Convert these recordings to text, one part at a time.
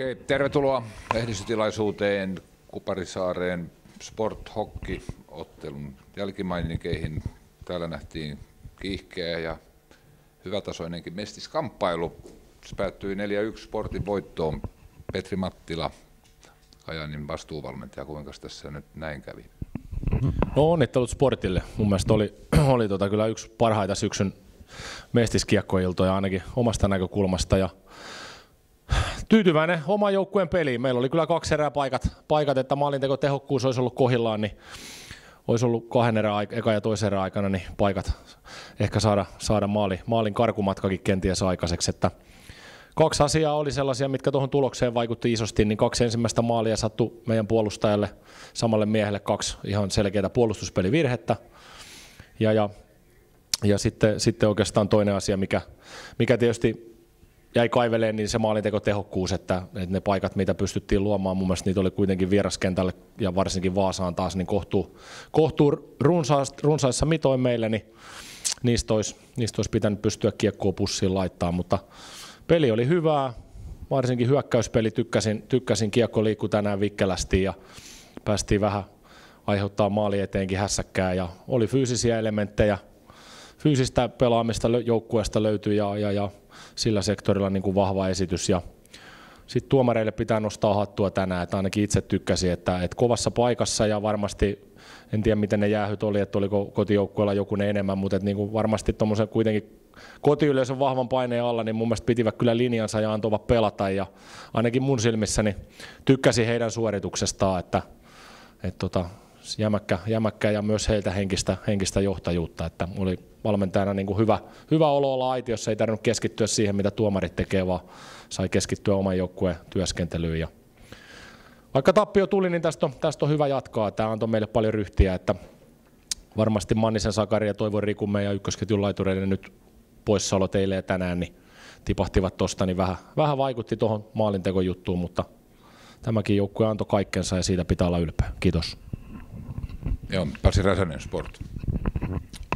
Okei, tervetuloa lehdistötilaisuuteen Kuparisaareen Sport Hockey ottelun jälkimainikeihin. Täällä nähtiin kiihkeä ja hyvätasoinenkin mestiskamppailu. Se päättyi 4-1 Sportin voittoon. Petri Mattila, Kajanin vastuuvalmentaja, kuinka tässä nyt näin kävi? No onnittelut Sportille. Mun mielestä oli, oli tota kyllä yksi parhaita syksyn mestiskiekkoiltoja ainakin omasta näkökulmasta. Ja tyytyväinen oma joukkueen peliin. Meillä oli kyllä kaksi erää paikat, paikat että maalinteko tehokkuus olisi ollut kohillaan, niin olisi ollut kahden erää, eka ja toisen erää aikana niin paikat ehkä saada, saada maali, maalin karkumatkakin kenties aikaiseksi. Että kaksi asiaa oli sellaisia, mitkä tuohon tulokseen vaikutti isosti, niin kaksi ensimmäistä maalia sattui meidän puolustajalle, samalle miehelle kaksi ihan selkeää puolustuspelivirhettä. Ja, ja, ja sitten, sitten oikeastaan toinen asia, mikä, mikä tietysti jäi kaiveleen, niin se maalintekotehokkuus, että, että ne paikat, mitä pystyttiin luomaan, mun mielestä niitä oli kuitenkin vieraskentälle ja varsinkin Vaasaan taas, niin kohtuu, kohtuu runsaissa, mitoin meille, niin niistä olisi, niistä olisi pitänyt pystyä kiekkoa pussiin laittaa, mutta peli oli hyvää, varsinkin hyökkäyspeli, tykkäsin, tykkäsin kiekko liikku tänään vikkelästi ja päästiin vähän aiheuttaa maali eteenkin hässäkkää ja oli fyysisiä elementtejä, fyysistä pelaamista joukkueesta löytyi ja, ja, ja sillä sektorilla niin kuin vahva esitys. Ja sitten tuomareille pitää nostaa hattua tänään, että ainakin itse tykkäsin, että, että kovassa paikassa ja varmasti, en tiedä miten ne jäähyt oli, että oliko kotijoukkueella joku ne enemmän, mutta että niin kuin varmasti tuommoisen kuitenkin kotiyleisön vahvan paineen alla, niin mun mielestä pitivät kyllä linjansa ja antoivat pelata ja ainakin mun silmissäni tykkäsin heidän suorituksestaan, että, että tota, jämäkkä, jämäkkä ja myös heiltä henkistä, henkistä johtajuutta, että oli valmentajana niin kuin hyvä, hyvä olo olla aitiossa, ei tarvinnut keskittyä siihen, mitä tuomarit tekee, vaan sai keskittyä oman joukkueen työskentelyyn. Ja vaikka tappio tuli, niin tästä on, tästä on hyvä jatkaa. Tämä antoi meille paljon ryhtiä, että varmasti Mannisen Sakari ja Toivon Rikumme ja ykkösketjun laitureiden nyt poissaolo teille ja tänään, niin tipahtivat tuosta, niin vähän, vähän vaikutti tuohon maalintekojuttuun, mutta tämäkin joukkue antoi kaikkensa ja siitä pitää olla ylpeä. Kiitos. Joo, Pasi Räsänen, Sport.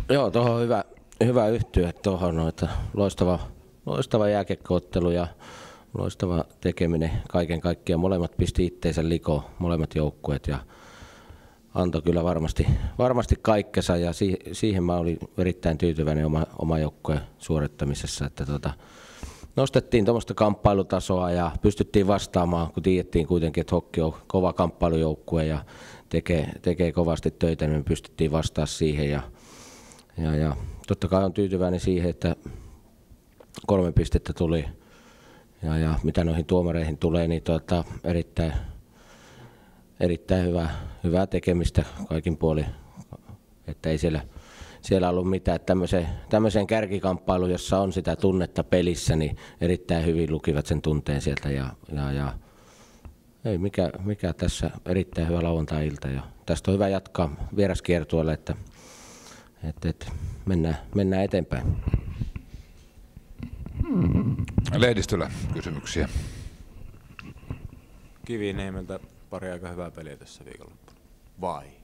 Joo, tuohon on hyvä, hyvä yhtyä tuohon, noita loistava, loistava jääkekkoottelu ja loistava tekeminen kaiken kaikkiaan. Molemmat pisti itteensä liko, molemmat joukkueet ja antoi kyllä varmasti, varmasti kaikkensa ja si, siihen mä olin erittäin tyytyväinen oma, oma joukkueen suorittamisessa, että tota, nostettiin tuommoista kamppailutasoa ja pystyttiin vastaamaan, kun tiedettiin kuitenkin, että hokki on kova kamppailujoukkue ja tekee, tekee kovasti töitä, niin me pystyttiin vastaamaan siihen ja ja, ja totta kai on tyytyväinen siihen, että kolme pistettä tuli. Ja, ja mitä noihin tuomareihin tulee, niin tuota, erittäin, erittäin hyvä, hyvää tekemistä kaikin puolin. Että ei siellä, siellä ollut mitään. Tämmöiseen, tämmöiseen kärkikamppailuun, jossa on sitä tunnetta pelissä, niin erittäin hyvin lukivat sen tunteen sieltä. Ja, ja, ja ei mikä, mikä tässä erittäin hyvä lauantai-ilta. Ja tästä on hyvä jatkaa vieraskiertueelle, että et, et, mennään, mennään eteenpäin. Lehdistöllä kysymyksiä. Kiviniemeltä pari aika hyvää peliä tässä viikonloppuna. Vai?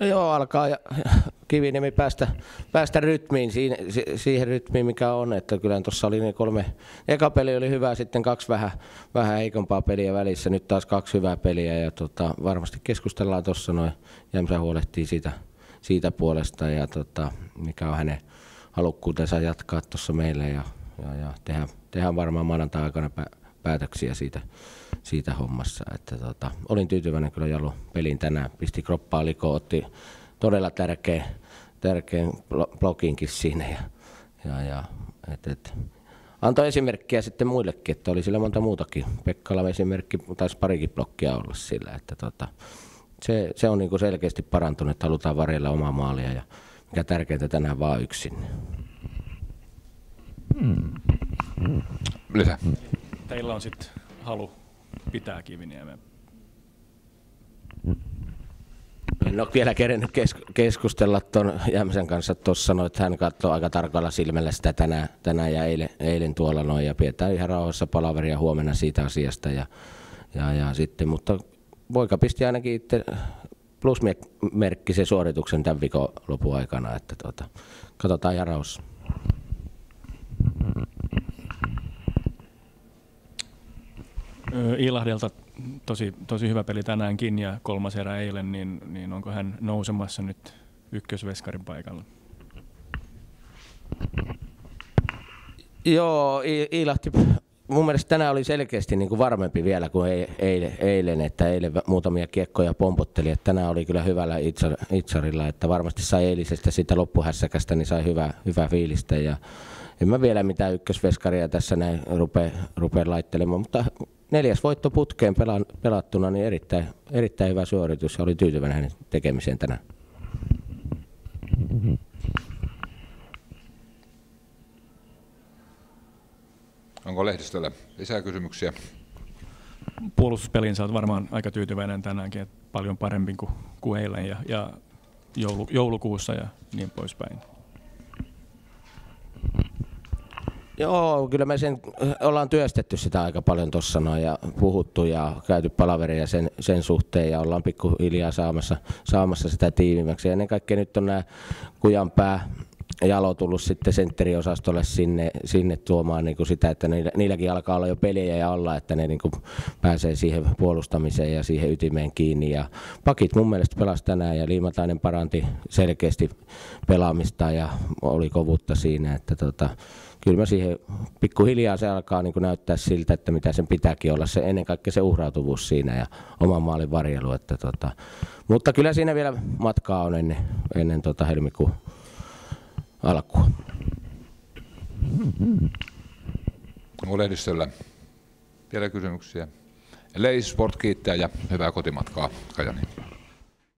Joo, alkaa ja Kiviniemi päästä, päästä rytmiin, siihen, siihen rytmiin mikä on, että kyllä tuossa oli ne kolme, eka peli oli hyvä, sitten kaksi vähän, vähän heikompaa peliä välissä, nyt taas kaksi hyvää peliä ja tota, varmasti keskustellaan tuossa noin, Jämsä huolehtii siitä, siitä puolesta ja tota, mikä on hänen halukkuutensa jatkaa tuossa meille ja, ja, ja tehdään, tehdään varmaan maanantai aikana päätöksiä siitä, siitä hommassa. Että tota, olin tyytyväinen kyllä Jalo peliin tänään. Pisti kroppaa likoon, otti todella tärkeä, tärkeän bloginkin siinä. Ja, ja, ja et, et, antoi esimerkkiä sitten muillekin, että oli sillä monta muutakin. Pekkala esimerkki, taisi parikin blokkia olla sillä, että tota, se, se on niin selkeästi parantunut, että halutaan varjella omaa maalia ja mikä tärkeintä tänään vaan yksin. Hmm. Lisä. Teillä on sitten halu pitää Kiviniemen en ole vielä kerennyt keskustella tuon Jämsen kanssa tuossa sanoi, että hän katsoo aika tarkalla silmällä sitä tänään, tänään ja eilen, eilen tuolla noin ja pidetään ihan rauhassa palaveria huomenna siitä asiasta ja, ja, ja sitten, mutta poika pisti ainakin itse plusmerkki se suorituksen tämän viikon lopun aikana, että tuota, katsotaan ihan rauhassa. Ilahdelta tosi, tosi hyvä peli tänäänkin ja kolmas erä eilen, niin, niin onko hän nousemassa nyt ykkösveskarin paikalle? Joo, Ilahti mun mielestä tänään oli selkeästi niin kuin varmempi vielä kuin eilen, eilen, että eilen muutamia kiekkoja pompotteli, että tänään oli kyllä hyvällä itsar, itsarilla, että varmasti sai eilisestä sitä loppuhässäkästä, niin sai hyvää, hyvää fiilistä ja en mä vielä mitään ykkösveskaria tässä näin rupea, rupea laittelemaan, mutta neljäs voitto putkeen pelattuna, niin erittäin, erittäin hyvä suoritus ja oli tyytyväinen hänen tekemiseen tänään. Onko lehdistöllä lisää kysymyksiä? Puolustuspeliin sä oot varmaan aika tyytyväinen tänäänkin, että paljon parempi kuin, kuin eilen ja, ja joulu, joulukuussa ja niin poispäin. Joo, kyllä me sen, ollaan työstetty sitä aika paljon tuossa noin ja puhuttu ja käyty palaveria sen, sen suhteen ja ollaan pikkuhiljaa saamassa, saamassa sitä tiivimmäksi. Ja ennen kaikkea nyt on nämä Kujanpää Jalo tullut sitten sentteriosastolle sinne, sinne tuomaan niin kuin sitä, että niillä, niilläkin alkaa olla jo pelejä ja alla, että ne niin kuin pääsee siihen puolustamiseen ja siihen ytimeen kiinni. Ja pakit mun mielestä pelasi tänään ja Liimatainen paranti selkeästi pelaamista ja oli kovuutta siinä, että tota, kyllä mä siihen pikkuhiljaa se alkaa niin näyttää siltä, että mitä sen pitääkin olla, se, ennen kaikkea se uhrautuvuus siinä ja oman maalin varjelu. Että tota, mutta kyllä siinä vielä matkaa on ennen, ennen tota helmikuun alkua. Onko lehdistöllä vielä kysymyksiä? Leis Sport kiittää ja hyvää kotimatkaa Kajani.